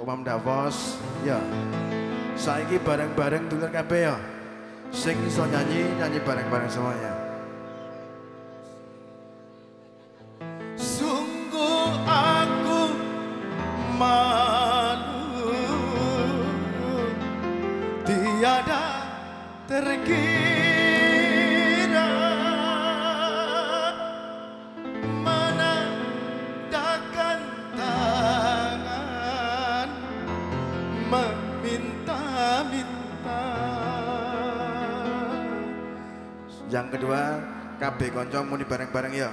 Umam Davos, ya. Saiki bareng-bareng dulur kabeh ya. Sing iso nyanyi, nyanyi bareng-bareng semuanya. Sungguh aku malu tiada terkira yang kedua KB konco muni bareng-bareng ya.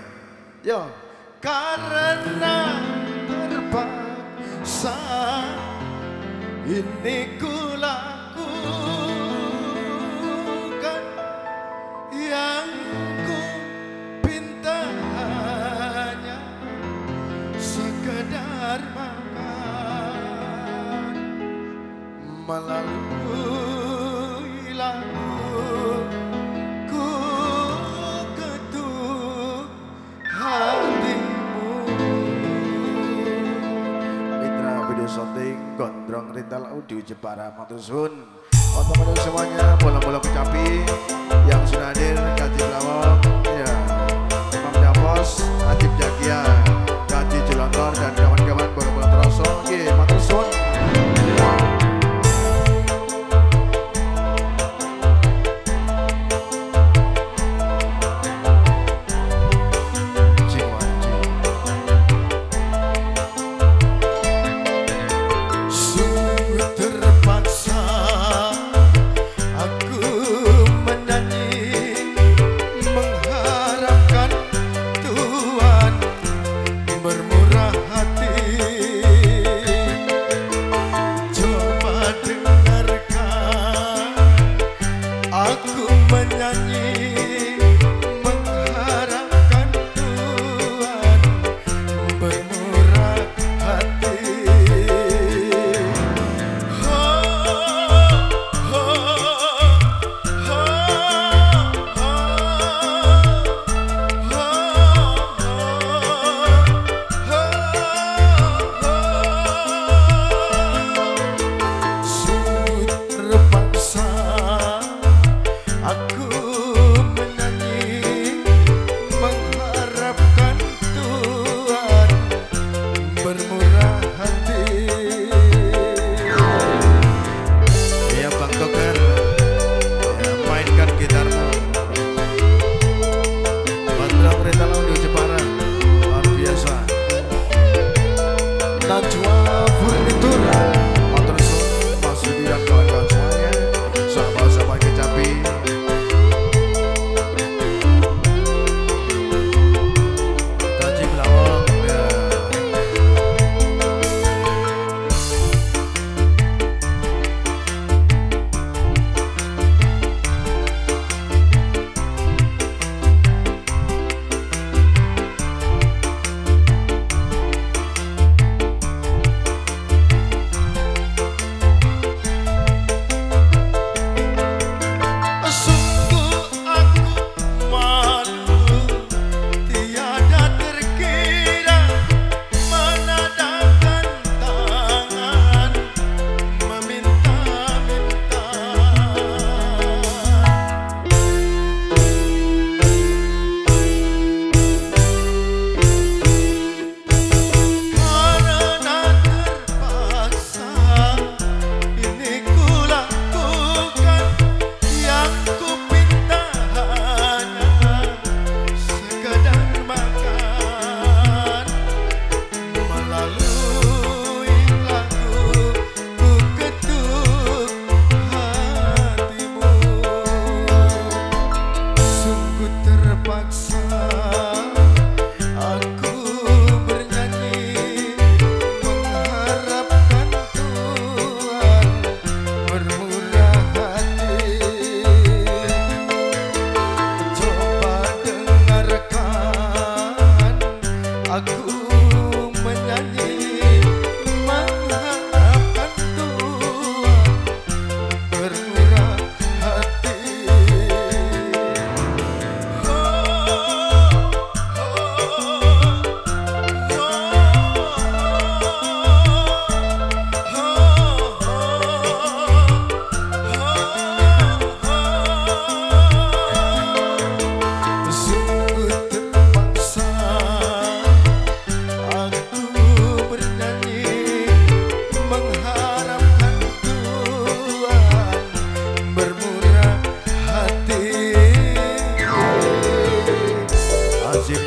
Yo karena terpaksa ini kulakukan yang ku pinta hanya sekedar makan melalui lagu Shooting Gondrong Rental Audio Jepara Matusun Otomatis semuanya bola-bola kecapi yang sudah hadir Kaji Lawang ya Imam Davos Adib Jagia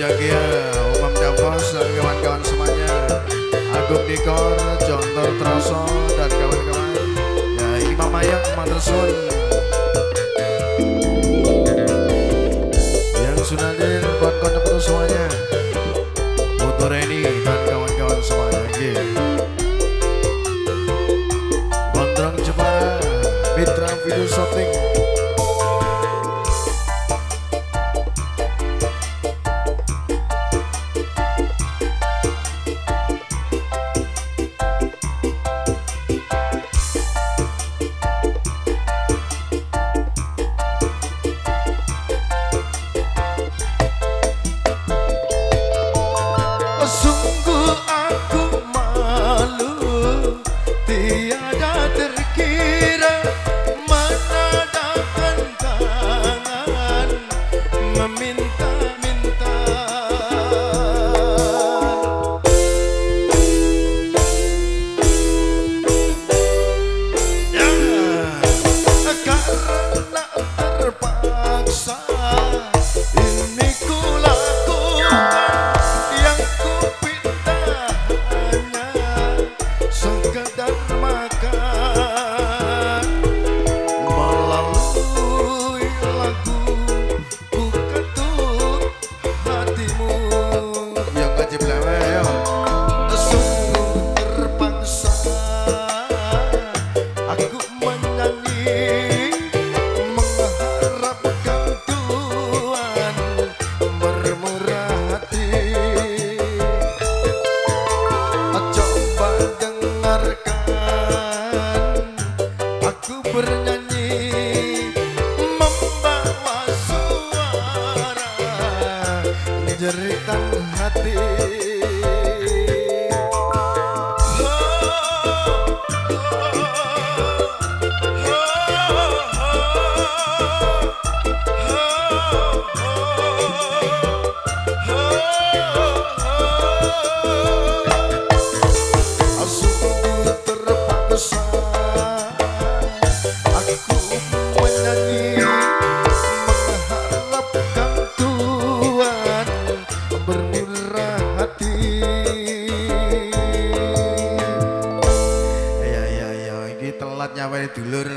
Jagia, Umam Davos dan kawan-kawan semuanya. Agung Dikor, Jontor Troso dan kawan-kawan. Ya Imam Ayang, Madrasun. Yang sudah hadir buat konten semuanya. Motor Reni dan kawan-kawan semuanya. Yeah. Gondrong Jepara, Mitra Video Shooting. Dulur